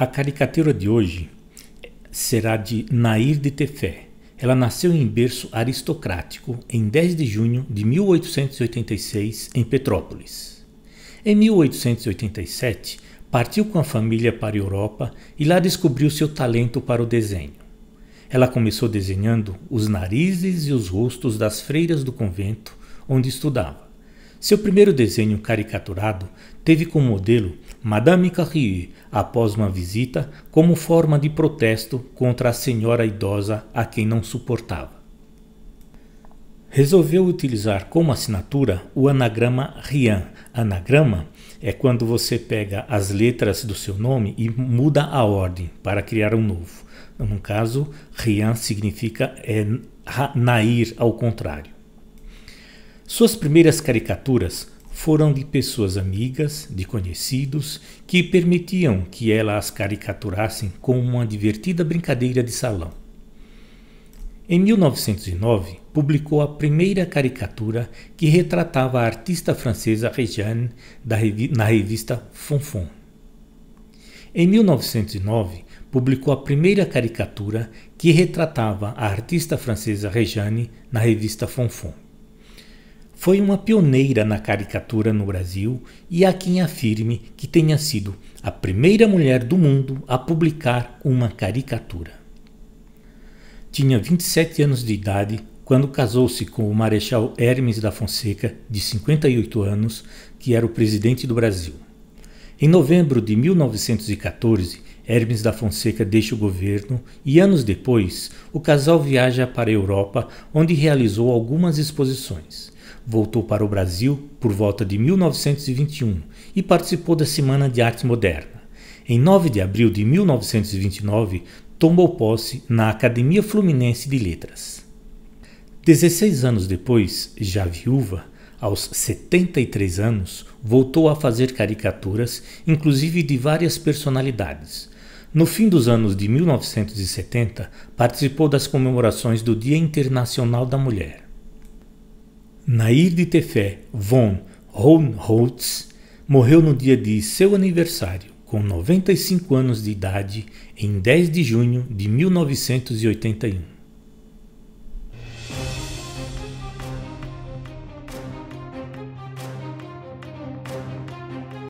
A caricatura de hoje será de Nair de Tefé. Ela nasceu em berço aristocrático em 10 de junho de 1886 em Petrópolis. Em 1887, partiu com a família para a Europa e lá descobriu seu talento para o desenho. Ela começou desenhando os narizes e os rostos das freiras do convento onde estudava. Seu primeiro desenho caricaturado teve como modelo Madame Carrier após uma visita como forma de protesto contra a senhora idosa a quem não suportava. Resolveu utilizar como assinatura o anagrama Rian. Anagrama é quando você pega as letras do seu nome e muda a ordem para criar um novo. No caso, Rian significa é, Nair ao contrário. Suas primeiras caricaturas foram de pessoas amigas, de conhecidos, que permitiam que ela as caricaturassem como uma divertida brincadeira de salão. Em 1909, publicou a primeira caricatura que retratava a artista francesa Regiane na revista Fonfon. Em 1909, publicou a primeira caricatura que retratava a artista francesa Regiane na revista Fonfon. Foi uma pioneira na caricatura no Brasil e há quem afirme que tenha sido a primeira mulher do mundo a publicar uma caricatura. Tinha 27 anos de idade quando casou-se com o Marechal Hermes da Fonseca, de 58 anos, que era o presidente do Brasil. Em novembro de 1914, Hermes da Fonseca deixa o governo e, anos depois, o casal viaja para a Europa, onde realizou algumas exposições voltou para o Brasil por volta de 1921 e participou da Semana de Arte Moderna. Em 9 de abril de 1929, tomou posse na Academia Fluminense de Letras. 16 anos depois, já viúva, aos 73 anos, voltou a fazer caricaturas, inclusive de várias personalidades. No fim dos anos de 1970, participou das comemorações do Dia Internacional da Mulher. Nair de Tefé von Hohenholtz morreu no dia de seu aniversário, com 95 anos de idade, em 10 de junho de 1981.